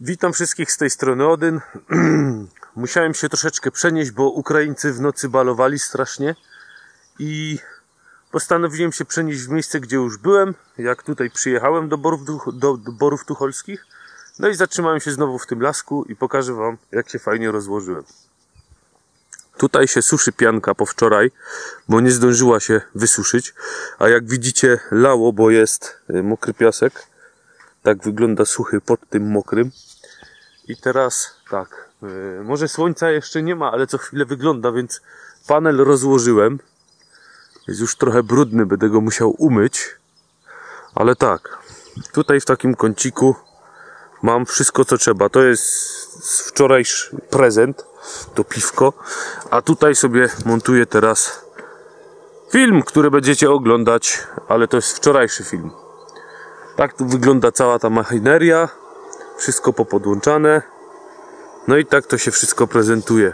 Witam wszystkich z tej strony Odyn. Musiałem się troszeczkę przenieść, bo Ukraińcy w nocy balowali strasznie i postanowiłem się przenieść w miejsce, gdzie już byłem, jak tutaj przyjechałem do Borów, do, do Borów Tucholskich. No i zatrzymałem się znowu w tym lasku i pokażę Wam, jak się fajnie rozłożyłem. Tutaj się suszy pianka po wczoraj, bo nie zdążyła się wysuszyć, a jak widzicie lało, bo jest y, mokry piasek. Tak wygląda suchy pod tym mokrym. I teraz tak, yy, może słońca jeszcze nie ma, ale co chwilę wygląda, więc panel rozłożyłem. Jest już trochę brudny, będę go musiał umyć. Ale tak, tutaj w takim kąciku mam wszystko co trzeba. To jest wczorajszy prezent, to piwko. A tutaj sobie montuję teraz film, który będziecie oglądać, ale to jest wczorajszy film. Tak tu wygląda cała ta machineria. Wszystko popodłączane. No i tak to się wszystko prezentuje.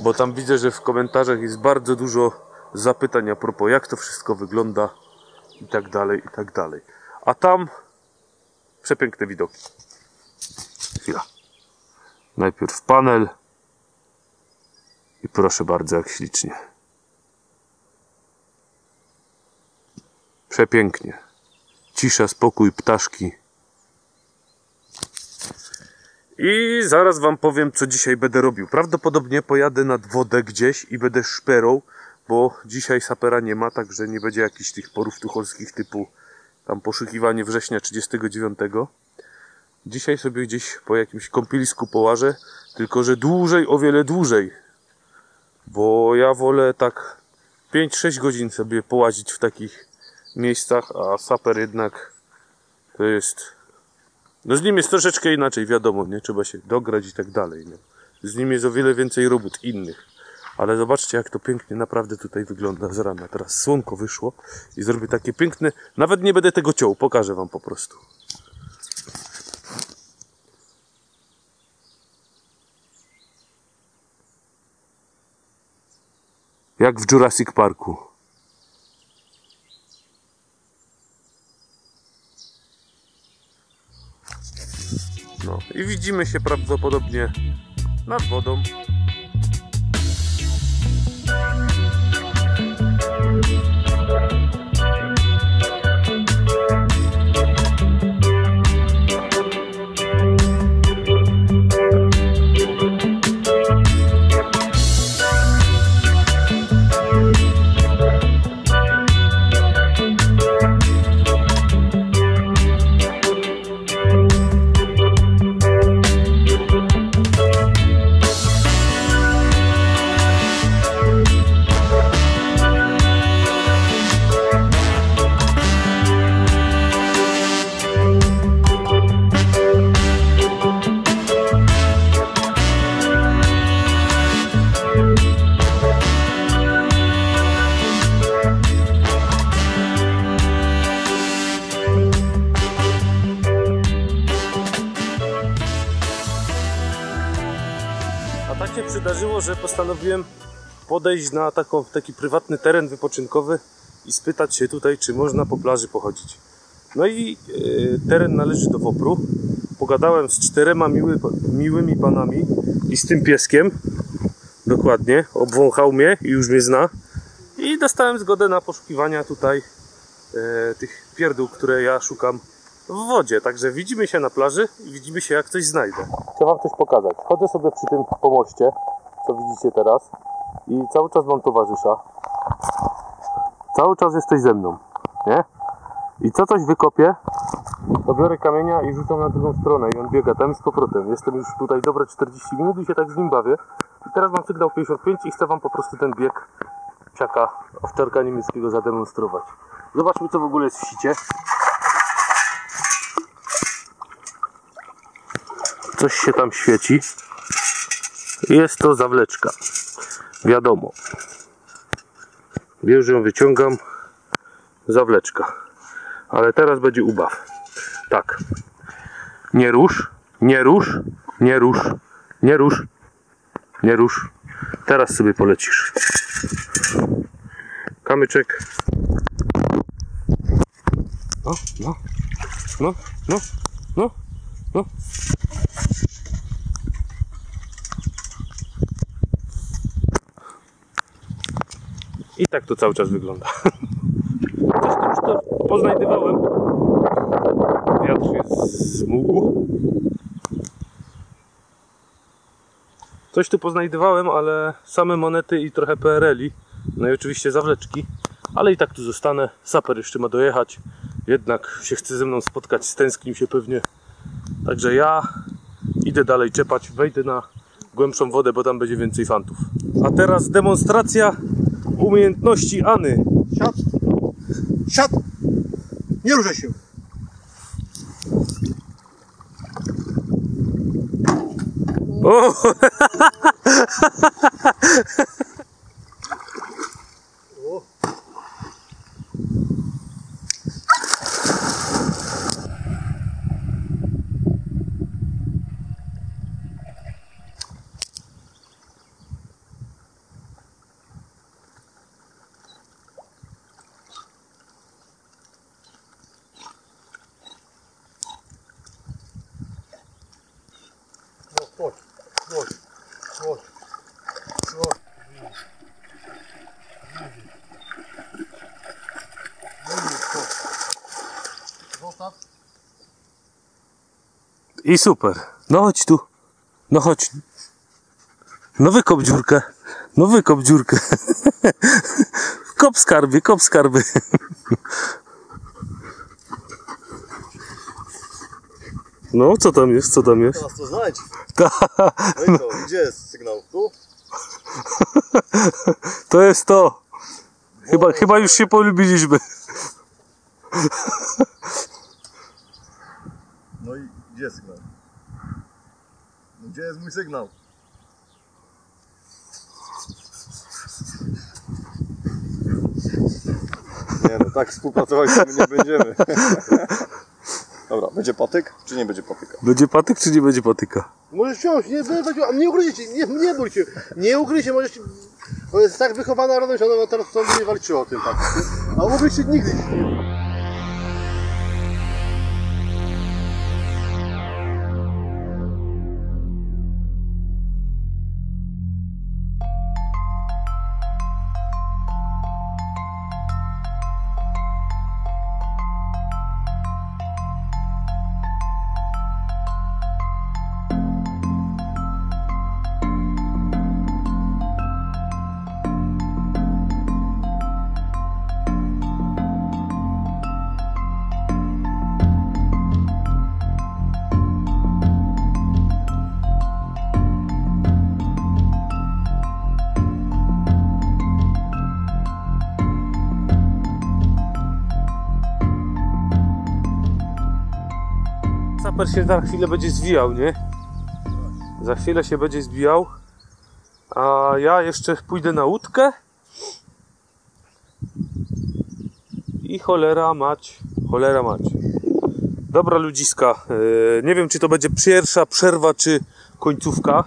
Bo tam widzę, że w komentarzach jest bardzo dużo zapytań a propos jak to wszystko wygląda i tak dalej, i tak dalej. A tam przepiękne widoki. Chwila. Najpierw panel. I proszę bardzo, jak ślicznie. Przepięknie. Cisza, spokój, ptaszki. I zaraz wam powiem, co dzisiaj będę robił. Prawdopodobnie pojadę nad wodę gdzieś i będę szperą, bo dzisiaj sapera nie ma, także nie będzie jakichś tych porów tucholskich typu tam poszukiwanie września 39. Dzisiaj sobie gdzieś po jakimś kąpielisku połażę, tylko że dłużej, o wiele dłużej. Bo ja wolę tak 5-6 godzin sobie połazić w takich miejscach, a saper jednak to jest. No z nim jest troszeczkę inaczej, wiadomo, nie? Trzeba się dograć i tak dalej. Nie? Z nim jest o wiele więcej robót innych. Ale zobaczcie, jak to pięknie naprawdę tutaj wygląda z rana. Teraz słonko wyszło i zrobię takie piękne. Nawet nie będę tego ciął, pokażę wam po prostu. Jak w Jurassic Parku. No i widzimy się prawdopodobnie nad wodą. Przydarzyło, że postanowiłem podejść na taką, taki prywatny teren wypoczynkowy i spytać się tutaj, czy można po plaży pochodzić. No i e, teren należy do Wopru. Pogadałem z czterema miły, miłymi panami i z tym pieskiem. Dokładnie. Obwąchał mnie i już mnie zna. I dostałem zgodę na poszukiwania tutaj e, tych pierdół, które ja szukam w wodzie. Także widzimy się na plaży i widzimy się jak coś znajdę. Chcę wam coś pokazać. Chodzę sobie przy tym pomoście, co widzicie teraz i cały czas mam towarzysza. Cały czas jesteś ze mną, nie? I co coś wykopię, to biorę kamienia i rzucam na drugą stronę i on biega tam i z powrotem. Jestem już tutaj dobre 40 minut i się tak z nim bawię. I teraz mam sygnał 55 i chcę wam po prostu ten bieg psiaka owczarka niemieckiego zademonstrować. Zobaczmy co w ogóle jest w sicie. Coś się tam świeci. Jest to zawleczka. Wiadomo. Już ją wyciągam. Zawleczka. Ale teraz będzie ubaw. Tak. Nie rusz, nie rusz, nie rusz, nie rusz, nie rusz. Teraz sobie polecisz. Kamyczek. No, no, no, no, no, no. I tak to cały czas wygląda. Coś tu już to poznajdywałem. Wiatr jest z mugu. Coś tu poznajdywałem, ale same monety i trochę PRL-i. No i oczywiście zawleczki. Ale i tak tu zostanę. Saper jeszcze ma dojechać. Jednak się chce ze mną spotkać, stęsknił się pewnie. Także ja idę dalej czepać, wejdę na głębszą wodę, bo tam będzie więcej fantów. A teraz demonstracja umiejętności Any. Siad! Siad! Nie ruszaj się! O! chodź, chodź, chodź, chodź. I super. No chodź tu. No chodź. No wykop dziurkę. No wykop dziurkę. Kop skarby, kop skarby. No, co tam jest, co tam jest? Teraz to znajdź. Ta, No i co, gdzie jest sygnał? Tu? to jest to. Chyba, chyba już się polubiliśmy. No i gdzie jest sygnał? No gdzie jest mój sygnał? Nie no, tak współpracować z tym nie będziemy. Dobra, będzie patyk, czy nie będzie patyka? Będzie patyk, czy nie będzie patyka? Możesz wziąć, nie, nie, a nie ugryzie nie, nie bój się, nie ugryzie, możesz, bo jest tak wychowana rodem, że ona teraz to nie walczyła o tym tak. A ugryź się nigdy nie Saper się za chwilę będzie zwijał, nie? Za chwilę się będzie zbijał. A ja jeszcze pójdę na łódkę. I cholera mać, cholera mać. Dobra ludziska, yy, nie wiem czy to będzie pierwsza przerwa czy końcówka.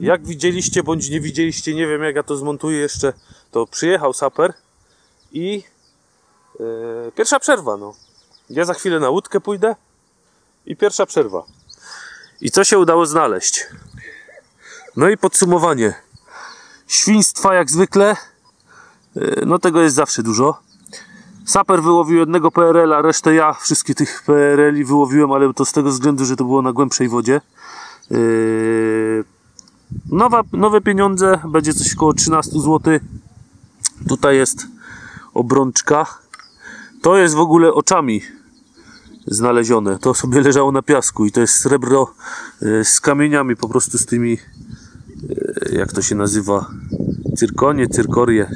Jak widzieliście bądź nie widzieliście, nie wiem jak ja to zmontuję jeszcze, to przyjechał saper i yy, pierwsza przerwa no. Ja za chwilę na łódkę pójdę i pierwsza przerwa. I co się udało znaleźć? No i podsumowanie. Świństwa jak zwykle. Yy, No tego jest zawsze dużo. Saper wyłowił jednego PRL-a, resztę ja wszystkie tych PRL-i wyłowiłem, ale to z tego względu, że to było na głębszej wodzie. Yy, Nowa, nowe pieniądze, będzie coś około 13 zł. Tutaj jest obrączka. To jest w ogóle oczami znalezione. To sobie leżało na piasku i to jest srebro e, z kamieniami, po prostu z tymi, e, jak to się nazywa, cyrkonie, cyrkorie.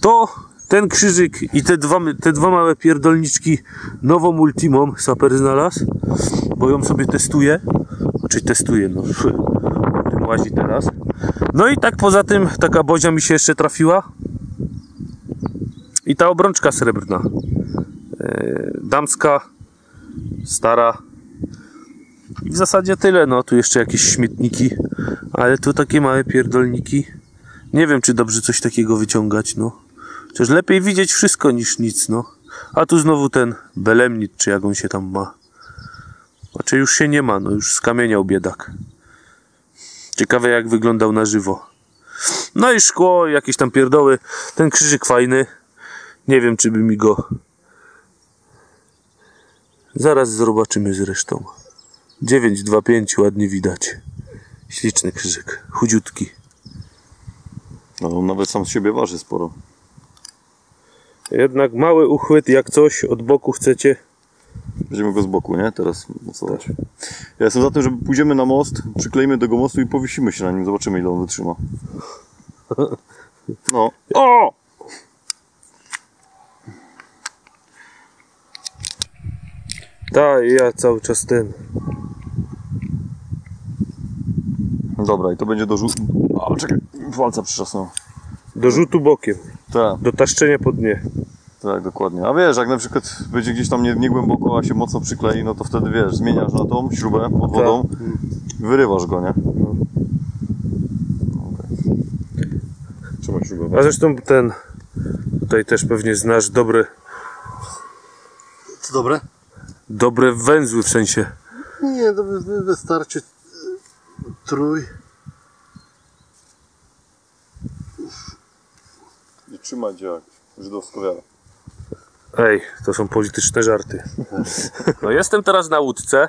To ten krzyżyk i te dwa, te dwa małe pierdolniczki nową Ultimą saper znalazł, bo ją sobie testuje. Znaczy testuje, no. Tym łazi teraz. No i tak poza tym taka bozia mi się jeszcze trafiła. I ta obrączka srebrna. Damska, stara. I w zasadzie tyle. No tu jeszcze jakieś śmietniki, ale tu takie małe pierdolniki. Nie wiem, czy dobrze coś takiego wyciągać, no. Przecież lepiej widzieć wszystko niż nic, no. A tu znowu ten belemnit, czy jak on się tam ma. Znaczy już się nie ma, no już skamieniał biedak. Ciekawe jak wyglądał na żywo. No i szkło, jakieś tam pierdoły. Ten krzyżyk fajny. Nie wiem, czy by mi go... Zaraz zobaczymy zresztą. 925 ładnie widać. Śliczny krzyżyk. Chudziutki. No, on nawet sam z siebie waży sporo. Jednak mały uchwyt, jak coś od boku chcecie. Będziemy go z boku, nie? Teraz mocować. Ja jestem za tym, że pójdziemy na most, przykleimy do tego mostu i powiesimy się na nim. Zobaczymy, ile on wytrzyma. No. O! Tak, ja cały czas ten. Dobra, i to będzie do rzutu. A, czekaj, walca przytrzasnął. Do rzutu bokiem. Tak, Do taszczenia po dnie. tak, dokładnie. A wiesz, jak na przykład będzie gdzieś tam nie, nie głęboko, a się mocno przyklei, no to wtedy wiesz, zmieniasz na tą śrubę pod wodą, wyrywasz go, nie? No. Trzeba A zresztą ten. Tutaj też pewnie znasz dobre, Co dobre? Dobre węzły w sensie. Nie, wystarczy trój. I trzymać jak żydowsko wiara. Ej, to są polityczne żarty. No jestem teraz na łódce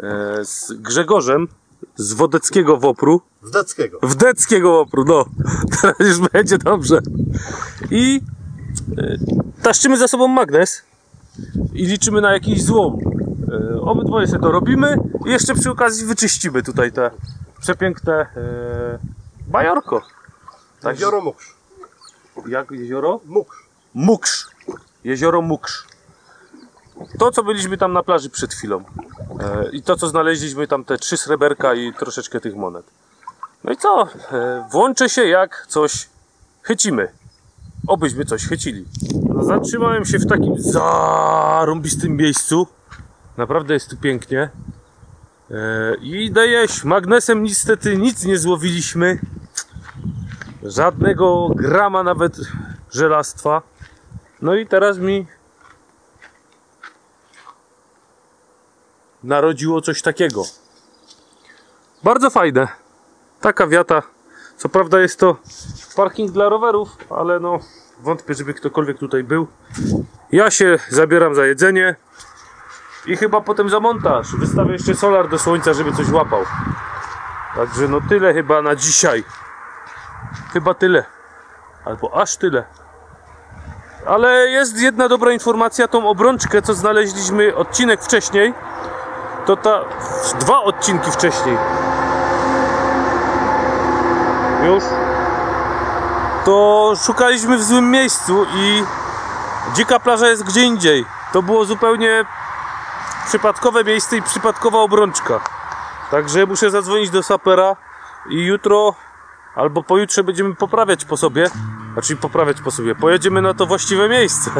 e, z Grzegorzem z Wodeckiego Wopru. Wdeckiego. Wdeckiego Wopru, no. Teraz już będzie dobrze. I e, taszczymy za sobą magnes i liczymy na jakiś złom. E, obydwoje sobie to robimy i jeszcze przy okazji wyczyścimy tutaj te przepiękne e, bajorko. Tak, Jezioro Muksz. jak jezioro? Muksz. Muksz. Jezioro Muksz. To, co byliśmy tam na plaży przed chwilą. E, I to, co znaleźliśmy tam, te trzy sreberka i troszeczkę tych monet. No i co? Włączę się, jak coś chycimy. Obyśmy coś chycili. No, zatrzymałem się w takim zarąbistym miejscu. Naprawdę jest tu pięknie. E, I dajeś, magnesem niestety nic nie złowiliśmy. Żadnego grama nawet żelastwa. No i teraz mi narodziło coś takiego. Bardzo fajne. Taka wiata. Co prawda jest to parking dla rowerów, ale no wątpię, żeby ktokolwiek tutaj był. Ja się zabieram za jedzenie i chyba potem za montaż. Wystawię jeszcze solar do słońca, żeby coś łapał. Także no tyle chyba na dzisiaj. Chyba tyle. Albo aż tyle. Ale jest jedna dobra informacja, tą obrączkę, co znaleźliśmy odcinek wcześniej, to ta dwa odcinki wcześniej. Już. To szukaliśmy w złym miejscu i dzika plaża jest gdzie indziej. To było zupełnie przypadkowe miejsce i przypadkowa obrączka. Także muszę zadzwonić do sapera i jutro albo pojutrze będziemy poprawiać po sobie. Znaczy poprawiać po sobie. Pojedziemy na to właściwe miejsce.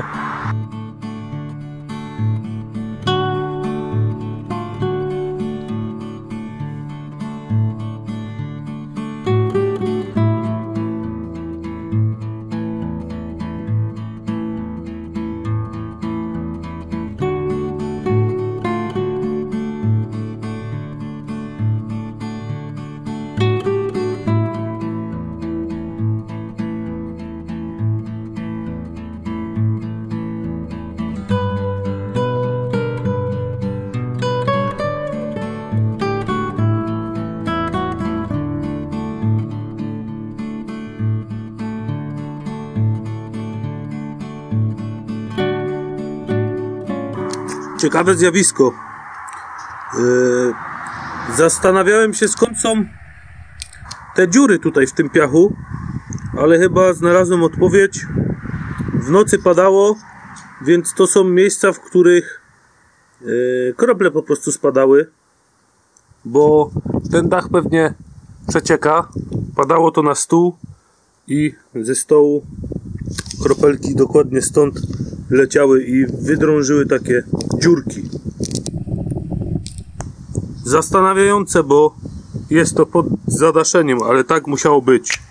Ciekawe zjawisko. Yy, zastanawiałem się skąd są te dziury tutaj w tym piachu, ale chyba znalazłem odpowiedź. W nocy padało, więc to są miejsca, w których yy, krople po prostu spadały, bo ten dach pewnie przecieka. Padało to na stół i ze stołu kropelki dokładnie stąd leciały i wydrążyły takie dziurki. Zastanawiające, bo jest to pod zadaszeniem, ale tak musiało być.